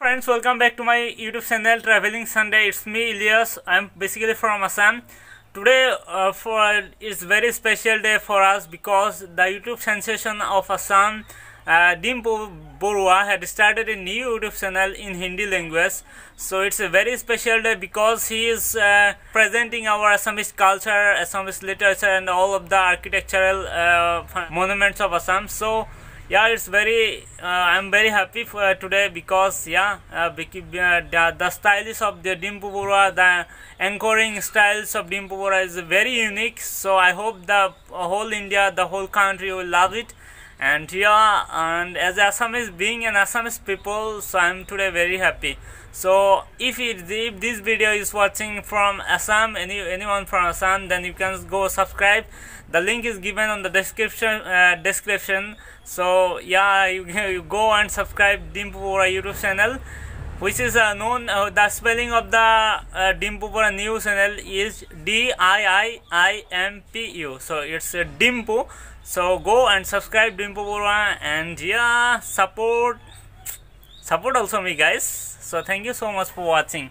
friends welcome back to my youtube channel traveling sunday it's me Ilyas i'm basically from assam today uh, for it's very special day for us because the youtube sensation of assam uh, Dimpu Baruah had started a new YouTube channel in Hindi language. So it's a very special day because he is uh, presenting our Assamese culture, Assamese literature and all of the architectural uh, monuments of Assam. So yeah it's very uh, i'm very happy for uh, today because yeah uh, uh, the, the styles of the Dimpu Baruah, the anchoring styles of Dimpu Baruah is very unique. So i hope the whole india the whole country will love it and yeah and as Assamese being an Assamese people so I'm today very happy. So if, it, if this video is watching from Assam any anyone from Assam then you can go subscribe. The link is given on the description uh, description. So yeah you, you go and subscribe Dimpu Baruah YouTube channel which is uh, known uh, the spelling of the uh, Dimpu Baruah news channel is D I I I M P U. So it's uh, Dimpu. So go and subscribe Dimpu Baruah and yeah support. Support also me guys. So thank you so much for watching